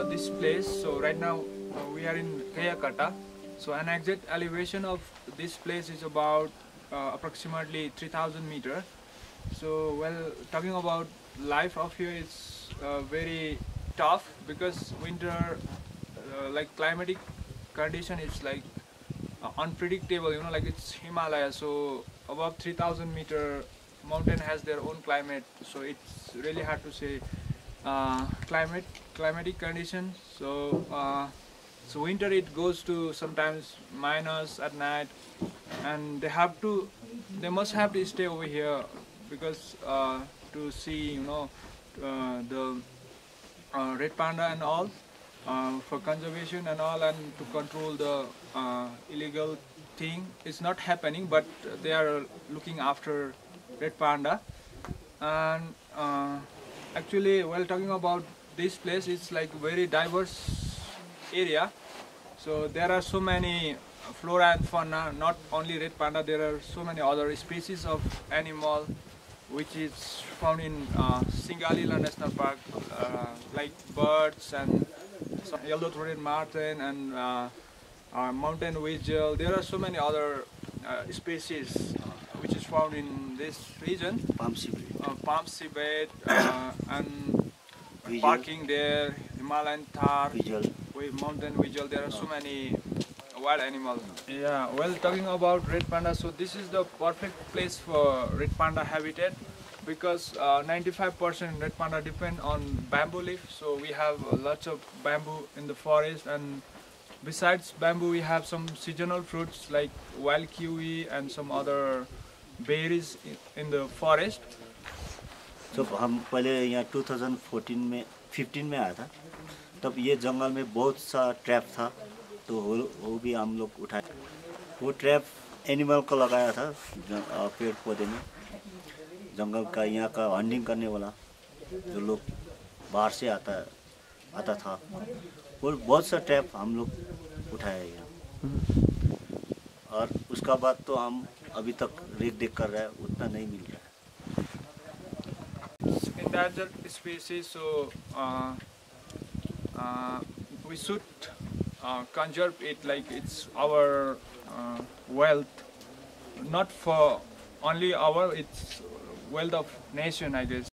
this place. So right now uh, we are in Kayakata. So an exact elevation of this place is about uh, approximately 3000 meter. So well, talking about life of here is uh, very tough because winter, uh, like climatic condition is like uh, unpredictable. You know, like it's Himalaya. So above 3000 meter mountain has their own climate. So it's really hard to say uh, climate climatic condition. So uh, so winter it goes to sometimes minus at night, and they have to they must have to stay over here because uh, to see you know uh, the uh, red panda and all uh, for conservation and all and to control the uh, illegal thing it's not happening but they are looking after red panda and actually while talking about this place is like very diverse area. So there are so many flora and fauna not only red panda there are so many other species of animal which is found in uh, Singalila National Park uh, like birds and some yellow-throated marten and uh, uh, mountain weasel there are so many other uh, species uh, which is found in this region. Palm civet, uh, palm civet uh, and Weasel. barking deer, Himalayan tahr, visual. with mountain weasel. There are so many wild animals. Yeah, well, talking about red panda, so this is the perfect place for red panda habitat because 95% red panda depend on bamboo leaf. So we have uh, lots of bamboo in the forest and besides bamboo we have some seasonal fruits like wild kiwi and some other berries in, in the forest. जब हम पहले यहाँ 2014 में 15 में आया था। तब ये जंगल में बहुत सा ट्रैप था तो वो वो भी हम लोग उठाए। वो ट्रैप एनिमल का लगाया था पेड़ पौधे में। जंगल का यहाँ का हंडिंग करने वाला, जो लोग बाहर से आता आता था, वो बहुत सा ट्रैप हम लोग उठाए यहाँ। और उसका बाद तो हम अभी तक रेख देख कर रहे हैं, उतना नहीं मिल रहा। Endangered species, so uh, uh, we should uh, conserve it like it's our wealth, not for only our, it's wealth of nation, I guess.